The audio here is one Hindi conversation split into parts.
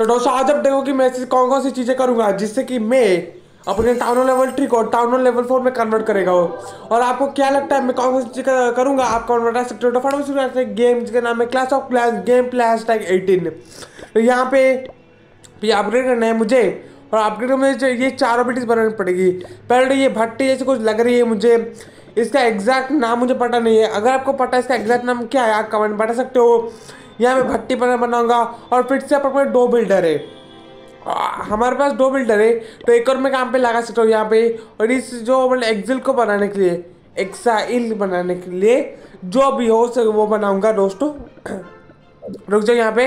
तो दोस्तों, आज अब देखो कि मैं कौन कौन सी चीज़ें करूँगा जिससे कि मैं अपने टाउन लेवल थ्री को टाउन लेवल फोर में कन्वर्ट करेगा वो। और आपको क्या लगता है, मैं कौन कौन सी चीज़ें करूँगा? आप कौन बता सकते हो तो फटाफट करते गेम जिसका नाम है clash of clans game plus tag eighteen तो यहाँ पे अपग्रेड करना है मुझे। और अपग्रेड में ये चार ऑबिलिटीज बनानी पड़ेगी। पहले तो ये भट्टी जैसे कुछ लग रही है मुझे। इसका एग्जैक्ट नाम मुझे पता नहीं है। अगर आपको पता है इसका एग्जैक्ट नाम क्या है, आप कमेंट बता सकते हो। यहाँ मैं भट्टी बना बनाऊँगा और फिर से अपने दो बिल्डर है। हमारे पास दो बिल्डर है तो एक और मैं काम पे लगा सकता हूँ यहाँ पे। और इस जो मतलब एक्सिल को बनाने के लिए एक्साइल बनाने के लिए, जो भी हो सके वो बनाऊँगा दोस्तों। रुक जाओ यहाँ पे।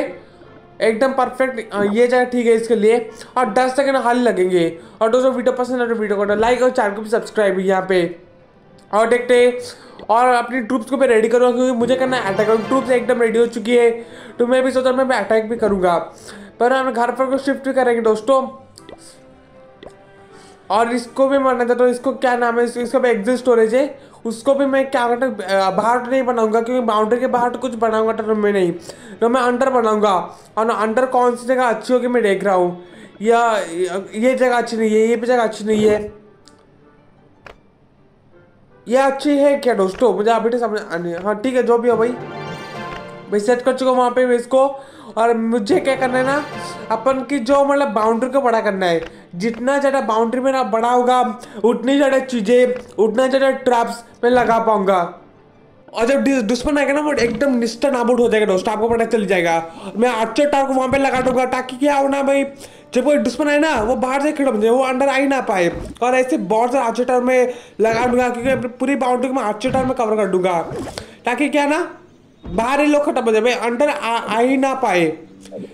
एकदम परफेक्ट ये जगह ठीक है इसके लिए। और 10 सेकंड हाल लगेंगे। और दोस्तों, वीडियो पसंद है तो वीडियो को लाइक और चैनल को भी सब्सक्राइब यहाँ पे। और देखते और अपनी ट्रूप्स को मैं रेडी करूँगा क्योंकि मुझे करना है अटैक और ट्रूप्स एकदम रेडी हो चुकी है। तो मैं भी सोचा मैं मैं अटैक भी करूँगा। पर हम घर पर को शिफ्ट भी करेंगे दोस्तों। और इसको भी माना था तो इसको क्या नाम है? इसका भी एग्जिट स्टोरेज है। उसको भी मैं क्या करता बाहर तो नहीं बनाऊँगा क्योंकि बाउंड्री के बाहर तो कुछ बनाऊँगा तो मैं नहीं। तो मैं अंडर बनाऊँगा। और अंडर कौन सी जगह अच्छी होगी मैं देख रहा हूँ। या, ये जगह अच्छी नहीं है, ये भी जगह अच्छी नहीं है। ये अच्छी है क्या दोस्तों? मुझे अभी सामने समझ हाँ ठीक है, जो भी हो भाई। मैं सेट कर चुका हूँ वहाँ पे इसको। और मुझे क्या करना है ना, अपन की जो मतलब बाउंड्री को बड़ा करना है। जितना ज़्यादा बाउंड्री मेरा बड़ा होगा, उतनी ज़्यादा चीज़ें, उतना ज़्यादा ट्रैप्स मैं लगा पाऊँगा। और जब दुश्मन आएगा ना वो एकदम निष्ठा नाबूद हो जाएगा दोस्तों आपको पता चल जाएगा। मैं अच्छे टार को वहाँ पे लगा दूँगा ताकि क्या हो ना भाई जब कोई दुश्मन आए ना वो बाहर से खड़ा जाए वो अंदर आ ही ना पाए। और ऐसे बहुत सारे अच्छे टार में लगा दूँगा क्योंकि पूरी बाउंड्री को मैं अच्छे टार में कवर कर दूँगा। ताकि क्या ना बाहर ही लोग खत्म हो जाए अंदर आ, ही ना पाए।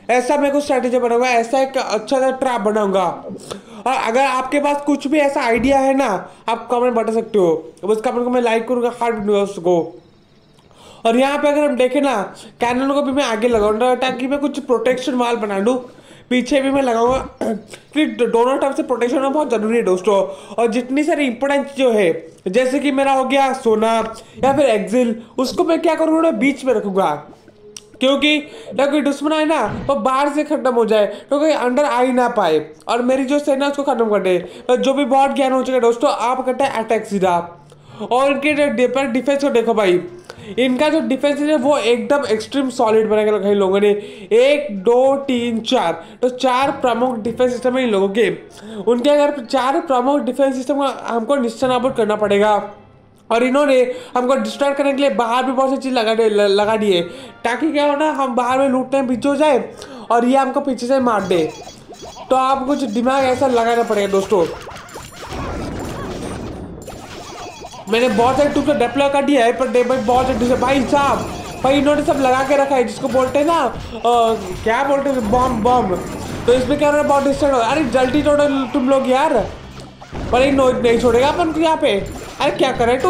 ऐसा मैं कुछ स्ट्रैटेजी बनाऊँगा ऐसा एक अच्छा सा ट्रैप बनाऊँगा। और अगर आपके पास कुछ भी ऐसा आइडिया है ना आप कमेंट बता सकते हो। उस कमेंट को मैं लाइक करूँगा हार्ट दूँगा उसको। और यहाँ पे अगर हम देखें ना कैनन को भी मैं आगे लगाऊँगा ताकि मैं कुछ प्रोटेक्शन वाल बना लूँ पीछे भी मैं लगाऊँगा। फिर दोनों तरफ़ से प्रोटेक्शन होना बहुत ज़रूरी है दोस्तों। और जितनी सारी इंपॉर्टेंट जो है, जैसे कि मेरा हो गया सोना या फिर एक्सिल उसको मैं क्या करूँगा बीच में रखूँगा। क्योंकि ना कोई दुश्मन आए ना, वो बाहर से खत्म हो जाए तो अंदर आ ही ना पाए। और मेरी जो सेना उसको खत्म कर दे। तो जो भी बहुत ज्ञान हो चुका है दोस्तों, आप करते हैं अटैक सीधा। और इनके डिफेंस को देखो भाई इनका जो डिफेंस है वो एकदम एक्सट्रीम सॉलिड बना के रखा इन लोगों ने। एक, दो, तीन, चार। तो चार प्रमुख डिफेंस सिस्टम है इन लोगों के। उनके अगर चार प्रमुख डिफेंस सिस्टम हमको निश्चनाबूद करना पड़ेगा। और इन्होंने हमको डिस्ट्रॉय करने के लिए बाहर भी बहुत सी चीज़ लगा दे, लगा दिए ताकि क्या हो ना, हम बाहर में लूटने पीछे हो जाए और ये हमको पीछे से मार दे। तो आप कुछ दिमाग ऐसा लगाना पड़ेगा दोस्तों। मैंने बहुत सारे टूप डेप्लॉय कर दिया है पर डे भाई बहुत सारे भाई साहब भाई इन्होंने सब लगा के रखा है जिसको बोलते हैं ना आ, क्या बोलते हैं बॉम्ब बॉम्ब तो इसमें क्या हो रहा है बहुत डिस्टर्ब हो अरे जल्दी छोड़ो तुम लोग यार। पर नहीं छोड़ेगा अपन को यहाँ पे। अरे क्या करे तू?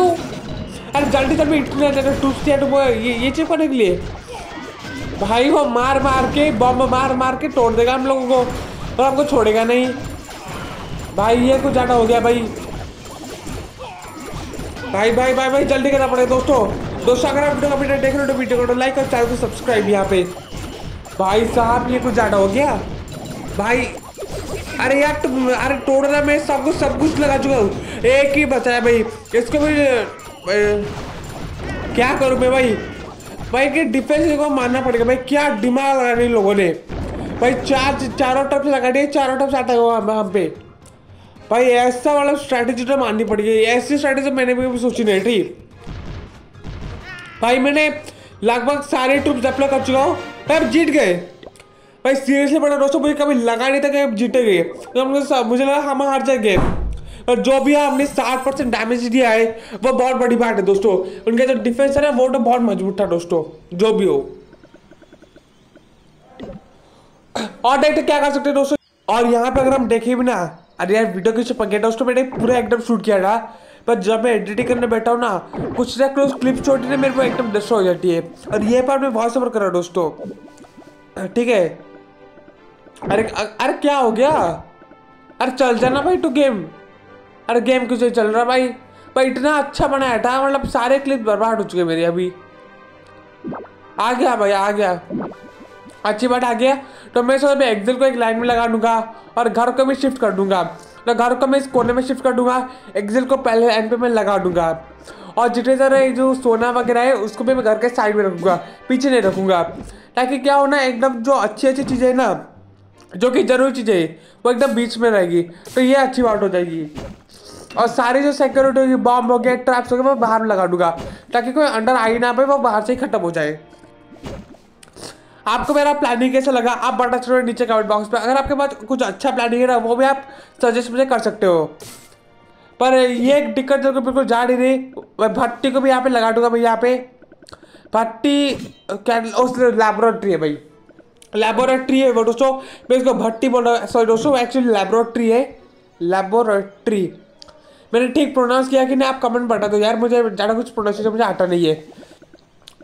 अरे जल्दी जल्दी इतने ज़्यादा टूट दिया तुम ये ये चीज़ करने के लिए। भाई वो मार मार के बम मार मार के तोड़ देगा हम लोगों को और हमको छोड़ेगा नहीं। भाई ये कुछ ज़्यादा हो गया भाई। भाई भाई भाई भाई, जल्दी करना पड़ेगा दोस्तों। दोस्तों, अगर आप वीडियो का देख रहे हो तो वीडियो को लाइक और चैनल को सब्सक्राइब यहाँ पे। भाई साहब, ये कुछ ज़्यादा हो गया। भाई, अरे यार, तुम, अरे तोड़ना मैं सब कुछ सब कुछ लगा चुका हूँ। एक ही बचा है भाई। इसको भी क्या करूँ मैं भाई? भाई, के डिफेंस को मानना पड़ेगा। भाई, क्या दिमाग लगा इन लोगों ने? भाई, चार, चारों टप लगा दिए चारों टप आता है हम पे। भाई, ऐसा वाला स्ट्रैटेजी तो माननी पड़ेगी। ऐसी स्ट्रैटेजी मैंने भी सोची नहीं थी। भाई, मैंने लगभग सारे ट्रूप अप्लाई कर चुका हूँ अब जीत गए। भाई सीरियसली बड़ा दोस्तों, मुझे कभी लगा नहीं था कि जीते गए। तो मुझे लगा हम हार जाएँगे। और जो भी हमने साठ परसेंट डैमेज दिया है, वो बहुत बड़ी बात है दोस्तों। उनका जो डिफेंस है वो तो बहुत मज़बूत था दोस्तों, जो भी हो। और देखते क्या कर सकते हैं दोस्तों। और यहाँ पे अगर हम देखें भी ना अरे यार वीडियो किसी पक दोस्तों मैंने पूरा एकदम शूट किया था पर जब मैं एडिटिंग करने बैठा हूँ ना, कुछ ना क्लोज क्लिप छोटी मेरे को एकदम डिस्ट्रॉ हो जाती है। और ये पर मैं वॉइस ओवर कर रहा दोस्तों। ठीक है? अरे अरे क्या हो गया? अरे चल जाना भाई टू गेम अरे गेम क्यों चल रहा भाई? भाई इतना अच्छा बनाया था मतलब सारे क्लिप बर्बाद हो चुके मेरे अभी। आ गया भाई, आ गया। अच्छी बात आ गया तो मैं सोचा मैं एक्सेल को एक लाइन में लगा दूँगा और घर को भी शिफ्ट कर दूँगा। तो घर को मैं इस कोने में शिफ्ट कर दूँगा। एक्सेल को पहले एंड पे मैं लगा दूँगा। और जितने सारे जो सोना वगैरह है, उसको भी मैं घर के साइड में रखूँगा। पीछे नहीं रखूँगा। ताकि क्या हो ना, एकदम जो अच्छी अच्छी चीज़ें ना, जो कि ज़रूरी चीज़ें वो एकदम बीच में रहेगी। तो ये अच्छी बात हो जाएगी। और सारी जो सिक्योरिटी होगी बॉम्ब हो गया ट्रैप्स हो गए मैं बाहर में लगा दूँगा। ताकि कोई अंडर आई ना पाए वो बाहर से ही खत्म हो जाए। आपको मेरा प्लानिंग कैसा लगा? आप बता छोड़ो नीचे कमेंट बॉक्स में अगर आपके पास कुछ अच्छा प्लानिंग है ना, वो भी आप सजेस्ट मुझे कर सकते हो। पर ये एक दिक्कत जो बिल्कुल जा नहीं रही, मैं भट्टी को भी यहाँ पे लगा दूँगा भाई, यहाँ पे। भट्टी, क्या, उस लेबोरेटरी है भाई। लेबोरेटरी है वो दोस्तों। मैं इसको भट्टी बोल रहा हूँ। सॉरी दोस्तों एक्चुअली लेबोरेटरी है। लेबोरेटरी मैंने ठीक प्रोनाउंस किया कि नहीं, आप कमेंट बता दो। यार, मुझे ज़्यादा कुछ प्रोनाउंसिएशन मुझे आता नहीं है।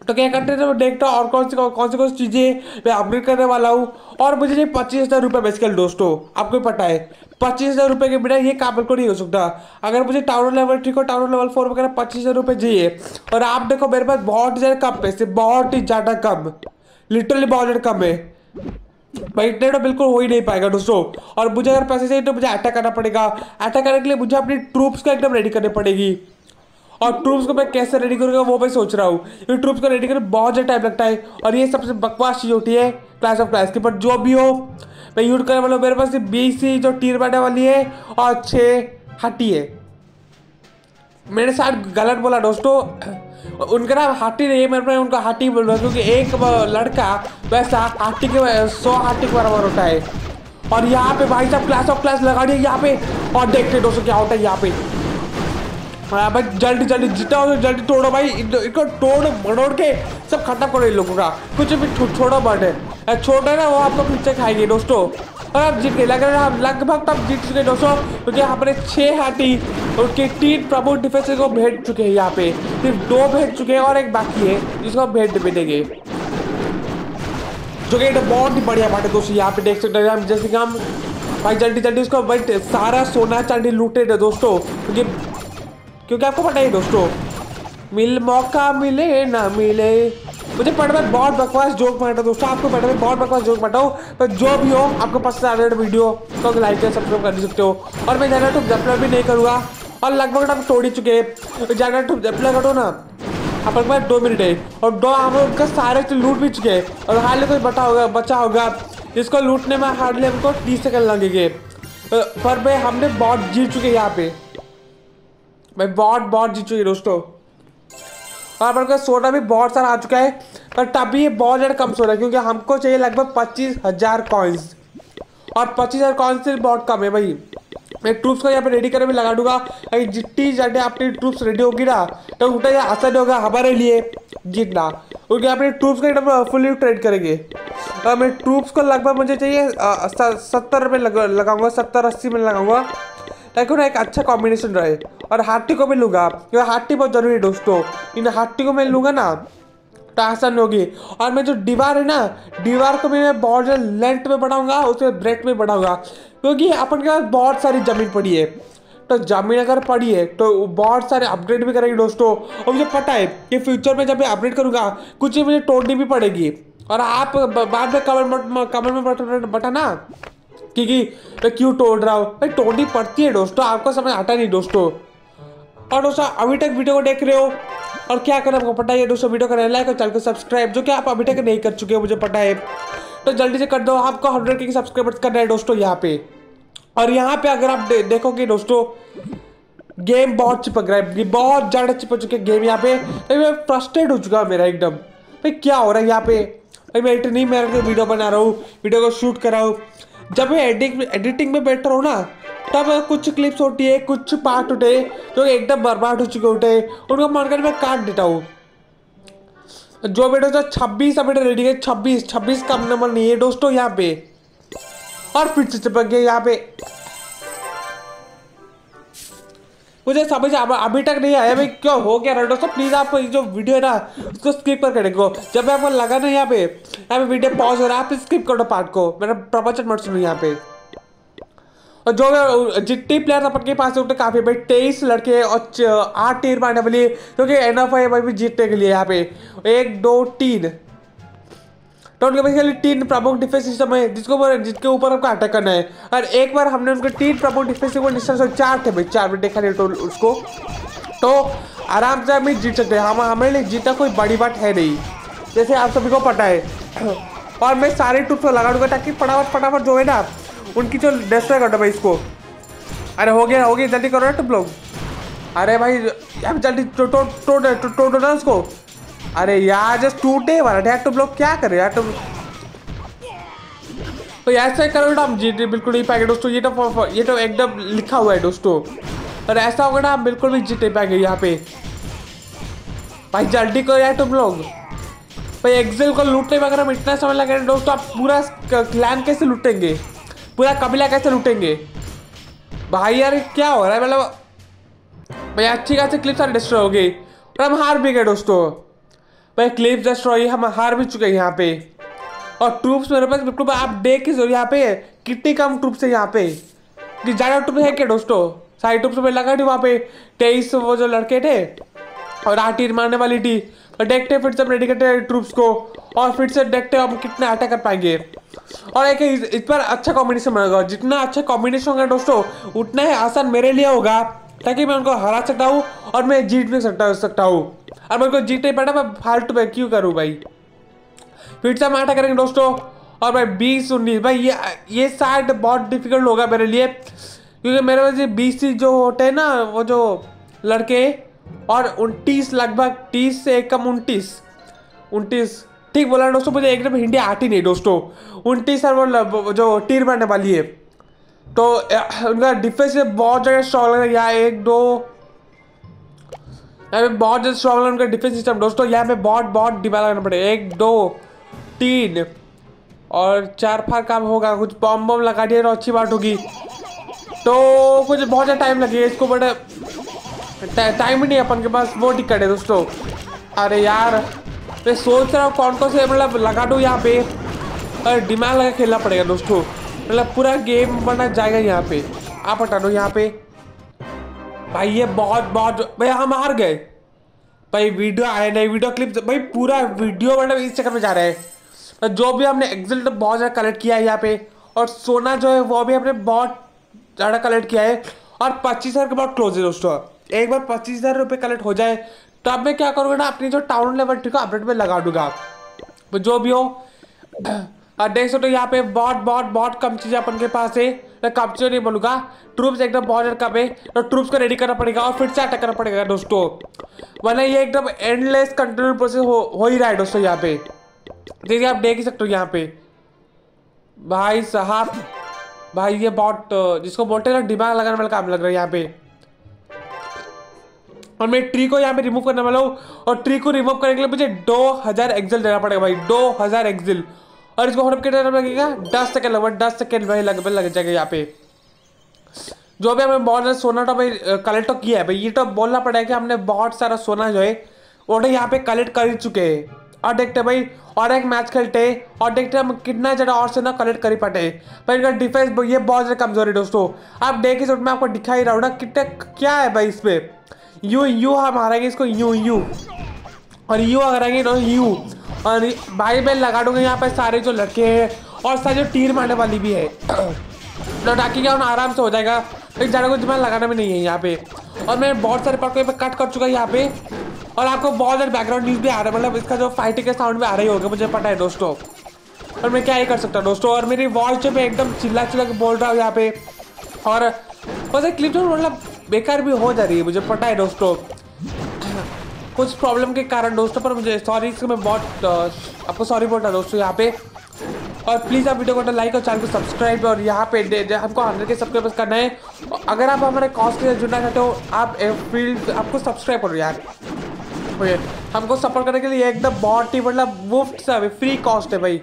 तो क्या करते थे, मैं देखता हूँ और कौन सी कौन सी कौन सी चीज़ें मैं अपग्रेड करने वाला हूँ। और मुझे ये पच्चीस हज़ार रुपये बेसिकल दोस्तों, आपको पता है। पच्चीस हज़ार रुपये के बिना ये काम बिल्कुल नहीं हो सकता। अगर मुझे टावर लेवल ठीक हो टावर लेवल फोर वगैरह पच्चीस हज़ार रुपये चाहिए, और आप देखो मेरे पास बहुत ज़्यादा कम पैसे, बहुत ही ज़्यादा कम लिटरली बहुत ज़्यादा कम है। भाई, इतने तो बिल्कुल हो ही नहीं पाएगा दोस्तों। और मुझे अगर पैसे चाहिए तो मुझे अटैक करना पड़ेगा। अटैक करने के लिए मुझे अपनी ट्रूप्स को एकदम रेडी करनी पड़ेगी। और ट्रूप्स को मैं कैसे रेडी करूँगा वो मैं सोच रहा हूँ। ये ट्रूप्स को रेडी करने बहुत ज़्यादा टाइम लगता है और ये सबसे बकवास चीज़ होती है क्लास ऑफ़ क्लास की। पर जो भी हो, मैं यूज़ करने वाला हूँ, मेरे पास बीस जो टीर बैठने वाली है और छः हटी है। मेरे साथ गलत बोला दोस्तों, उनका नाम हाथी नहीं है पे उनका हाथी बोल रहा क्योंकि एक लड़का, वैसा हाथी के, सौ हाथी के बराबर होता है। और यहाँ पे भाई साहब क्लास ऑफ़ क्लास लगा दिया, यहाँ पे। और देखते दोस्तों क्या होता है यहाँ पे। हाँ भाई, जल्दी जल्दी, जितना हो जल्दी तोड़ो भाई। इनको तोड़, मरोड़ के सब खत्म करो इन लोगों का। कुछ भी छोड़ो है छोटे ना, वो आपको पीछे खाएँगे, दोस्तों। और आप जीत गए। लग रहा है लगभग तब जीत चुके दोस्तों, क्योंकि यहाँ पर छः हाथी उनके तीन प्रमुख डिफेंस को भेज चुके हैं यहाँ पे। सिर्फ़ दो भेज चुके हैं और एक बाकी है, जिसको हम भेज भेजेंगे जो कि बहुत ही बढ़िया बात है, दोस्तों, यहाँ पे देख सकते हैं जैसे कि हम, भाई, जल्दी जल्दी उसको भाई, सारा सोना चांदी लूटे थे दोस्तों, क्योंकि क्योंकि आपको पता ही दोस्तों, मिल मौका मिले, ना मिले। मुझे पढ़ में बहुत बकवास जोक मारता दोस्तों, आपको पढ़ में बहुत बकवास जोक मारता हूँ। पर जो भी हो, आपको पसंद आ रहा वीडियो तो लाइक कर सब्सक्राइब कर सकते हो। और मैं ज़्यादा टूप जपला भी नहीं करूँगा। और लगभग आप तोड़ ही चुके हैं। ज़्यादा टूप जपला करो ना। आप पास दो मिनट है। और दो हम उनका सारे तो लूट भी चुके हैं। और हार्डली कोई बचा होगा बचा होगा। जिसको लूटने में हार्डली हमको तीस सेकंड लगेंगे। पर भाई हमने बहुत जीत चुके हैं यहाँ पे। भाई बहुत बहुत जीत चुके दोस्तों। और अपन का सोडा भी बहुत सारा आ चुका है, पर तभी ये बहुत ज़्यादा कम सोडा है, क्योंकि हमको चाहिए लगभग पच्चीस हज़ार कॉइन्स और पच्चीस हज़ार कॉइन्स से बहुत कम है भाई। मैं ट्रूप्स को यहाँ पे रेडी करने में लगा दूँगा। अगर जितनी ज़्यादा अपनी ट्रूप्स रेडी होगी ना तो उतना यह आसान होगा हमारे लिए जीतना। क्योंकि अपने ट्रूप्स को एकदम फुली ट्रेड करेंगे। और मैं ट्रूप्स को लगभग मुझे चाहिए सत्तर में लगाऊँगा, सत्तर अस्सी में लगाऊँगा। ताकि उन्हें एक अच्छा कॉम्बिनेशन रहे। और हाथी को भी लूँगा। क्योंकि हाथी बहुत ज़रूरी है दोस्तों। इन हाथी को मैं लूँगा ना तो आसान होगी। और मैं जो दीवार है ना, दीवार को भी मैं बहुत ज़्यादा लेंथ में बढ़ाऊँगा उसके ब्रेथ में बढ़ाऊँगा। क्योंकि अपन के पास बहुत सारी ज़मीन पड़ी है। तो ज़मीन अगर पड़ी है तो बहुत सारे अपग्रेड भी करेंगे दोस्तों। और मुझे पता है कि फ्यूचर में जब मैं अपग्रेड करूँगा, कुछ चीज़ मुझे तोड़नी भी पड़ेगी। और आप बाद में कमेंट कमेंट में बताना क्योंकि मैं क्यों तोड़ रहा हूँ? भाई तोड़नी पड़ती है दोस्तों आपको समझ आता नहीं दोस्तों। और दोस्तों अभी तक वीडियो को देख रहे हो? और क्या करना आपको पता है दोस्तों वीडियो को लाइक और चैनल को सब्सक्राइब जो कि आप अभी तक नहीं कर चुके हो मुझे पता है। तो जल्दी से कर दो आपको हंड्रेड के सब्सक्राइबर्स करना है दोस्तों यहाँ पे। और यहाँ पे अगर आप दे, देखोगे दोस्तों गेम बहुत चिपक रहा है बहुत ज़्यादा चिपक चुके गेम यहाँ पे। मैं फ्रस्ट्रेट हो चुका मेरा एकदम। भाई क्या हो रहा है यहाँ पे? भाई मैं इतनी मेहनत वीडियो बना रहा हूँ वीडियो को शूट कर रहा हूँ। जब मैं एडिट, एडिटिंग में बैठ रहा हूँ ना, तब कुछ क्लिप्स होती है, कुछ पार्ट उठे जो एकदम बर्बाद हो चुके होते हैं, उनको मानकर मैं काट देता हूँ। जो बेटो जो छब्बीस बेटा रेडी है, छब्बीस छब्बीस कम नंबर नहीं है, दोस्तों, यहाँ पे। और फिर से चिपक गया, यहाँ पे। मुझे समझ अभी तक नहीं आया भाई, क्यों? हो गया रहा दोस्तों प्लीज़ आप जो वीडियो है ना, उसको स्किप कर करेंगे जब आपको लगा ना यहाँ पे यहाँ पे वीडियो पॉज हो रहा है, आप स्किप कर दो पार्ट को। मेरा प्रवचन मत सुनो यहाँ पे। और जो जितने प्लेयर अपन के पास उतने काफ़ी भाई, तेईस लड़के और आठ टीम मारने वाली क्योंकि एन एफ़ आई भी जीतने के लिए यहाँ पे। एक, दो, तीन। तो उनके बेसिकली तीन प्रमुख डिफेंस सिस्टम है जिसको जिसके ऊपर हमको अटैक करना है और एक बार हमने उनके तीन प्रमुख डिफेंस सिस्टम चार थे भाई चार में देखा नहीं तो उसको तो आराम से हम जीत सकते हैं हम हमारे लिए जीतना कोई बड़ी बात है नहीं जैसे आप सभी को पता है और मैं सारे को लगा दूँगा ताकि फटाफट फटाफट जो है ना उनकी जो डिस्ट्रॉय कर दो भाई इसको अरे हो गया हो गया जल्दी करो ना तुम लोग अरे भाई जल्दी टो टो टो टो टो टो ना उसको अरे यार जस्ट टूटे वाला। यार तुम लोग क्या कर यार तुम? तो ऐसा करो ना हम जीत बिल्कुल नहीं पाएँगे दोस्तों। ये तो ये तो एकदम लिखा हुआ है दोस्तों। और ऐसा होगा ना, हम बिल्कुल भी जीत पाएँगे यहाँ पे। भाई, जल्दी करो यार तुम लोग भाई एक्सेल को लूटने में अगर हम इतना समय लगे दोस्तों, आप पूरा क्लैन कैसे लूटेंगे? पूरा कबीला कैसे लूटेंगे? भाई, यार, क्या हो रहा है? मतलब भाई, अच्छी खासी क्लिप्स सारी डिस्ट्रॉय हो गई। और हम हार भी गए दोस्तों। भाई क्लिप्स डिस्ट्रॉय हम हार भी चुके हैं यहाँ पे। और ट्रूप्स मेरे पास, बिल्कुल आप देख के यहाँ पे, कितनी कम ट्रूप्स है यहाँ पे। कि ज़्यादा ट्रूप है क्या दोस्तों? सारी ट्रूप्स में लगा थी वहाँ पे। तेईस वो जो लड़के थे, और तीर मारने वाली थी। और देखते फिर से रेडी करते ट्रूप्स को, और फिर से देखते हम कितने अटैक कर पाएँगे। और एक इस पर अच्छा कॉम्बिनेशन बनेगा। जितना अच्छा कॉम्बिनेशन होगा दोस्तों, उतना ही आसान मेरे लिए होगा। ताकि मैं उनको हरा सकता हूँ और मैं जीत भी सकता सकता हूँ। और मैं उनको जीत नहीं पाता, मैं फालतू में क्यों करूँ भाई? फिर से हम अटैक करेंगे दोस्तों। और भाई, बीस उन्नीस। भाई, ये ये शायद बहुत डिफ़िकल्ट होगा मेरे लिए, क्योंकि मेरे वजह बीस जो होते हैं ना, वो जो लड़के, और उनतीस लगभग तीस से कम उनतीस। उनतीस। ठीक बोला दोस्तों, मुझे एकदम हिंदी आती नहीं दोस्तों। उनतीस और वो जो तीर मारने वाली है। तो उनका डिफेंस बहुत ज़्यादा स्ट्रॉन्ग लग रहा है। यहाँ एक, दो। यहाँ पे बहुत ज़्यादा स्ट्रॉन्ग लग उनका डिफेंस सिस्टम दोस्तों, यहाँ पे बहुत बहुत दिमाग लगाना पड़ेगा। एक, दो, तीन और चार फार काम होगा। कुछ बॉम्ब बॉम्ब लगा दिया तो अच्छी बात होगी। तो कुछ बहुत ज़्यादा टाइम लगेगा इसको, बट टाइम ही नहीं अपन के पास। वो टिकट है, दोस्तों। अरे यार, मैं सोच रहा हूँ कौन कौन से मतलब लगा दूँ यहाँ पे। और दिमाग लगा खेलना पड़ेगा, दोस्तों। मतलब पूरा गेम बना जाएगा यहाँ पे। आप हटा दो यहाँ पे। भाई, ये बहुत बहुत, भाई, हम हार गए। भाई वीडियो आया नहीं वीडियो क्लिप भाई, पूरा वीडियो मतलब इस चक्कर में जा रहा है। जो भी हमने एक्सेल तो बहुत ज़्यादा कलेक्ट किया है यहाँ पे। और सोना जो है, वो भी हमने बहुत ज़्यादा कलेक्ट किया है। और पच्चीस हज़ार के बाद क्लोज है दोस्तों। एक बार पच्चीस हज़ार रुपये कलेक्ट हो जाए तो अब मैं क्या करूँगा ना, अपनी जो टाउन लेवल ठीक है अपडेट में लगा दूँगा। तो जो भी हो और देख सकते हो यहाँ पे बहुत बहुत बहुत कम चीज़ें अपन के पास है। मैं कम चीज़ें नहीं बोलूँगा। ट्रूप्स एकदम बहुत ज़्यादा कम है। तो ट्रूप्स को रेडी करना पड़ेगा और फिर से अटैक करना पड़ेगा दोस्तों। वरना ये एकदम एंडलेस कंटिन्यू प्रोसेस हो हो ही रहा है दोस्तों यहाँ पे। देखिए आप देख ही सकते हो यहाँ पे। भाई साहब, भाई ये बहुत जिसको बोलते हैं ना, दिमाग लगाने वाला काम लग रहा है यहाँ पे। और मैं ट्री को यहाँ पे रिमूव करने वाला हूँ। और ट्री को रिमूव करने के लिए मुझे दो हज़ार एक्सिल देना पड़ेगा भाई, दो हज़ार एक्सिल और इसको होने कितना टाइम लगेगा? दस सेकेंड लगभग, दस सेकेंड भाई लग लग जाएगा यहाँ पे। जो भी हमें बहुत ज़्यादा सोना तो भाई कलेक्ट तो किया है भाई। ये तो बोलना पड़ेगा कि हमने बहुत सारा सोना जो है, वो तो यहाँ पे कलेक्ट कर चुके हैं। और देखते भाई, और एक मैच खेलते और देखते हम कितना ज़्यादा और से ना कलेक्ट कर पाते भाई, इनका डिफेंस ये बहुत ज़्यादा कमज़ोर है दोस्तों। आप देख ही मैं आपको दिखा ही रहा हूँ ना, कितना क्या है भाई इसमें यू यू हम हारेंगे इसको, यू यू। और यू हराएँगे तो यू। और भाई मैं लगा दूँगा यहाँ पर सारे जो लड़के हैं और सारे जो तीर मारने वाली भी है। ताकि क्या आराम से हो जाएगा? एक ज़्यादा कुछ दिमाग लगाना भी नहीं है यहाँ पे। और मैं बहुत सारे पार्ट को कट कर चुका यहाँ पे। और आपको बहुत सारे बैकग्राउंड न्यूज़ भी आ रहा है। मतलब इसका जो फाइटिंग के साउंड भी आ रही होगा, मुझे पता है दोस्तों। और मैं क्या ही कर सकता हूँ दोस्तों? और मेरी वॉइस जो मैं एकदम चिल्ला चिल्ला के बोल रहा हूँ यहाँ पे। और वैसे क्लिप मतलब बेकार भी हो जा रही है, मुझे पता है दोस्तों। कुछ प्रॉब्लम के कारण दोस्तों पर मुझे सॉरी इसको मैं बहुत आपको सॉरी बोल रहा दोस्तों यहाँ पे। और प्लीज़ आप वीडियो को लाइक और चैनल को सब्सक्राइब और यहाँ पे दे, दे, हमको हंड्रेड के सब्सक्राइबर्स करना है। अगर आप हमारे कॉस्ट के जुड़ना चाहते हो आप फ़ील्ड आपको सब्सक्राइब करो यार। हमको सपोर्ट करने के लिए एकदम बहुत ही मतलब मुफ़्त सा फ्री कॉस्ट है भाई।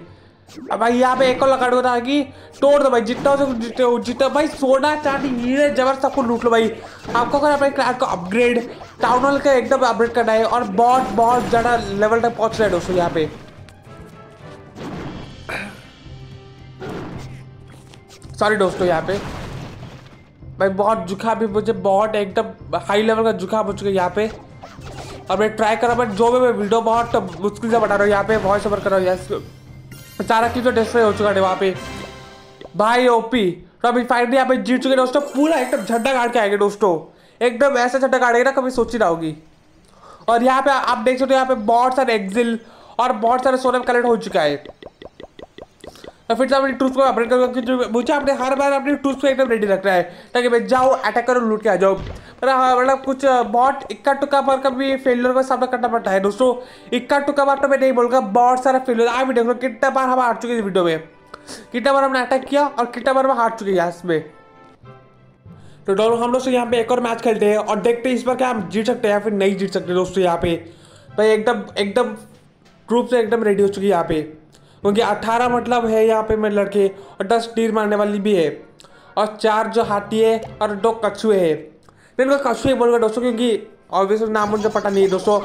अब भाई यहाँ पे एक और लगा दो कि तोड़ दो भाई जितना हो जितना भाई सोना चांदी हीरे जबर सब कुछ लूट लो भाई। आपको अगर अपने क्लास को अपग्रेड टाउन हॉल का एकदम अपडेट करना है और बहुत बहुत ज़्यादा लेवल तक पहुँच रहे दोस्तों यहाँ पे। सॉरी दोस्तों यहाँ पे। भाई बहुत जुकाम भी मुझे बहुत एकदम हाई लेवल का जुकाम हो चुका है यहाँ पे। और मैं ट्राई कर रहा हूँ जो भी मैं वीडियो बहुत मुश्किल से बता रहा हूँ यहाँ पे वॉइस ओवर कर रहा हूँ सारा क्लिप तो डिस्ट्रॉय हो चुका है वहाँ पे। भाई ओपी तो अभी फाइनली यहाँ पे जीत चुके दोस्तों, पूरा एकदम झंडा गाड़ के आएँगे दोस्तों। एकदम ऐसा झंडा गाड़ेगा ना, कभी सोची ना होगी। और यहाँ पे आप देख सकते हो, यहाँ पे बहुत सारे एग्जिल और बहुत सारे सोने कलेक्ट हो चुका है। तो फिर से अपनी टूल्स को अपडेट करूँगा, क्योंकि मुझे अपने हर बार अपनी टूल्स को एकदम रेडी रखना है, ताकि मैं जाऊँ अटैक करूँ लूट के आ जाऊँ। पर हाँ मतलब कुछ बहुत इक्का टुक्का पर कभी फेलियर का सामना करना पड़ता है, दोस्तों। इक्का टुक्का बार तो मैं नहीं बोलूँगा, बहुत सारा फेलियर आप भी देख लो कितना बार हम हार चुके हैं वीडियो में। कितना बार हमने अटैक किया और कितना बार हम हार चुके हैं इसमें तो दोनों हम लोग से यहाँ पे एक और मैच खेलते हैं और देखते हैं इस बार क्या हम जीत सकते हैं या फिर नहीं जीत सकते दोस्तों यहाँ पे। भाई एकदम एकदम ट्रूप से एकदम रेडी हो चुकी है यहाँ पे। क्योंकि अट्ठारह मतलब है यहाँ पे मेरे लड़के और दस तीर मारने वाली भी है। और चार जो हाथी है और दो कछुए है। मैं इनको कछुए बोलूँगा दोस्तों क्योंकि ऑब्वियसली नाम मुझे पता नहीं है दोस्तों।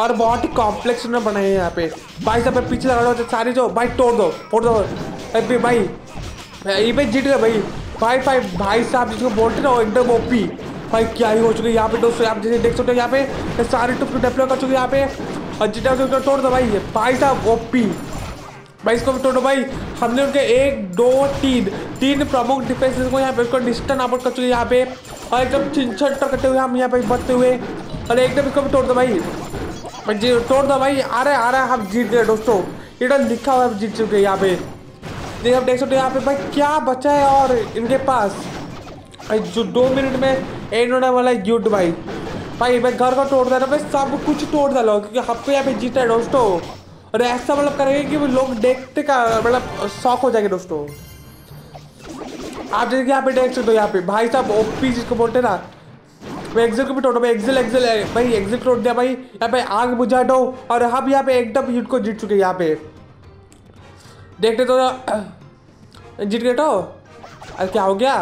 और बहुत ही कॉम्प्लेक्स उन्होंने बनाए हैं यहाँ पे। भाई सब पीछे लगा दो सारी जो, भाई तोड़ दो तोड़ दो। अभी भाई ये पे जीत गए भाई। भाई भाई भाई साहब जिसको बोलते ना एकदम ओपी भाई, क्या ही हो चुके यहाँ पे दोस्तों, आप जैसे देख सकते हो यहाँ पे सारे टुक डेवलप कर चुके यहाँ पे। और जितना उसको तोड़ दो भाई भाई साहब ओपी भाई, इसको भी तोड़ो भाई। हमने उनके एक, दो, तीन तीन प्रमुख डिफेंसेस को यहाँ पे उसको डिस्टन आउट कर चुके यहाँ पे। और एकदम छिंछट करते हुए हम यहाँ पे बढ़ते हुए। और एकदम इसको भी तोड़ दो भाई। जी, तोड़ दो भाई। आ रहा है आ रहा है हम जीत गए दोस्तों। ये लिखा हुआ है जीत चुके हैं यहाँ पे। देख, आप देख सकते हो यहाँ पे भाई क्या बचा है और इनके पास। जो दो मिनट में एंड होने वाला है युद्ध भाई। भाई, मैं घर का तोड़ डाला भाई, सब कुछ तोड़ डालो क्योंकि हम पे यहाँ पे जीता है दोस्तों। और ऐसा मतलब करेंगे कि लोग देखते का मतलब शौक हो जाएँगे दोस्तों। आप जैसे यहाँ पे देख सकते हो यहाँ पे। भाई साहब ओपी जिसको बोलते ना मैं एक्सिल को भी तोड़ो भाई एक्सिल एक्सिल भाई एक्सिल तोड़ दिया, भाई। यहाँ पे आग बुझा दो और हम यहाँ पे एकदम युद्ध को जीत चुके हैं यहाँ पे। देखते तो जीत गए तो अरे क्या हो गया?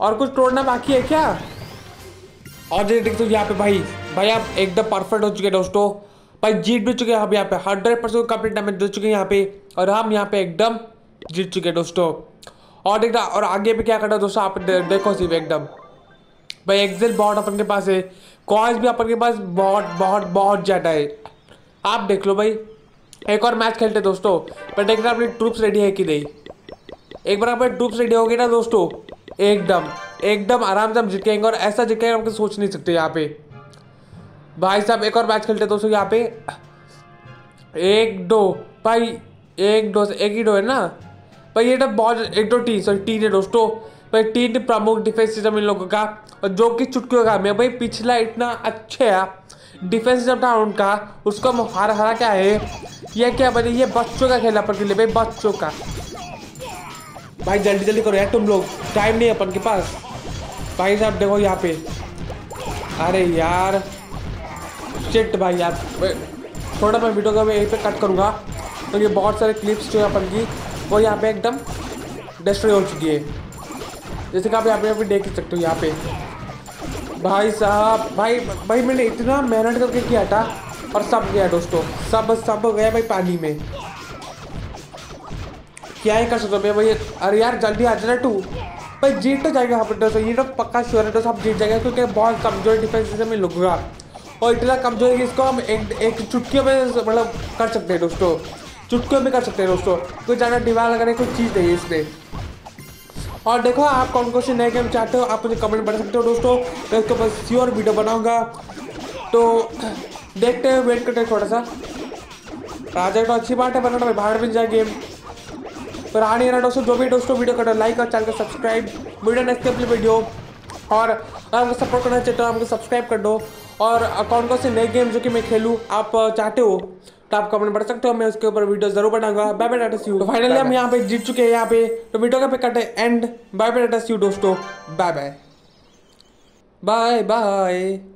और कुछ तोड़ना बाकी है क्या? और जैसे देखते हो यहाँ पे भाई भाई आप एकदम परफेक्ट हो चुके हैं दोस्तों। भाई जीत भी चुके हैं हम यहाँ पे हंड्रेड परसेंट कंप्लीट डैमेज दे चुके हैं यहाँ पे। और हम यहाँ पे एकदम जीत चुके हैं दोस्तों। और देखना और आगे पे क्या करना दोस्तों आप दे, देखो सिर्फ़ एकदम। भाई एक्सेल बहुत अपन के पास है। कॉइज भी अपन के पास बहुत बहुत बहुत ज़्यादा है। आप देख लो भाई। एक और मैच खेलते दोस्तों। पर देखना अपनी ट्रूप्स रेडी है कि नहीं। एक बार अपने ट्रूप्स रेडी हो गए ना दोस्तों, एकदम एकदम आराम से हम जीत जाएँगे और ऐसा जीत हम सोच नहीं सकते यहाँ पे। भाई साहब, एक और मैच खेलते दोस्तों यहाँ पे। एक दो, भाई, एक दो, एक ही दो है ना? भाई, ये तो बहुत, एक दो टी सॉरी तीन है दोस्तों। भाई तीन प्रमुख डिफेंस सिस्टम इन लोगों का और जो कि चुटकियों का मैं भाई, पिछला इतना अच्छा है। डिफेंस सिस्टम था उनका उसको हम हरा हरा क्या है? ये क्या बने? ये बच्चों का खेल अपन के लिए भाई, बच्चों का। भाई, जल्दी जल्दी करो यार, तुम लोग। टाइम नहीं है अपन के पास। भाई साहब, देखो यहाँ पे। अरे यार। शिट भाई यार। थोड़ा मैं वीडियो का मैं यहीं पे कट करूँगा। तो बहुत सारे क्लिप्स जो है अपन की, वो यहाँ पे एकदम डिस्ट्रॉय हो चुकी है। जैसे कि आप यहाँ पे देख सकते हो यहाँ पे। भाई साहब भाई भाई मैंने इतना मेहनत करके किया था और सब गया दोस्तों सब सब गया भाई पानी में। क्या ही कर सकते हो भाई अरे यार जल्दी आ जाना टू भाई जीत तो जाएगा यहाँ पर दोस्तों ये तो पक्का श्योर है दोस्तों जीत जाएगा क्योंकि बहुत कमज़ोर डिफेंस सिस्टम में लूँगा। और इतना कमज़ोर है कि इसको हम एक, एक चुटकियों में मतलब कर सकते हैं दोस्तों। चुटकियों में कर सकते हैं दोस्तों। कोई ज़्यादा दिमाग लगाने कोई चीज़ नहीं है इसमें। और देखो आप कौन कौन से नए गेम चाहते हो, आप मुझे कमेंट बता सकते हो दोस्तों। मैं इसके ऊपर श्योर वीडियो बनाऊँगा। तो देखते हैं वेट करते हैं थोड़ा सा राजा तो अच्छी बात है बनाना बाहर भी जाए गेम आ नहीं रहा दोस्तों, जो भी दोस्तों वीडियो करना लाइक और चैनल को सब्सक्राइब वीडियो नेक्स्ट वीडियो और आपको सपोर्ट करना चाहते हो आपको सब्सक्राइब कर दो। और कौन कौन से नए गेम जो कि मैं खेलूँ, आप चाहते हो? तो आप कमेंट पढ़ सकते हो मैं उसके ऊपर वीडियो ज़रूर बनाऊँगा। बाय बाय टाटा सी तो फाइनली हम यहाँ पे जीत चुके हैं यहाँ पे तो वीडियो का पे कट है। And bye bye tata see दोस्तों। Bye bye bye bye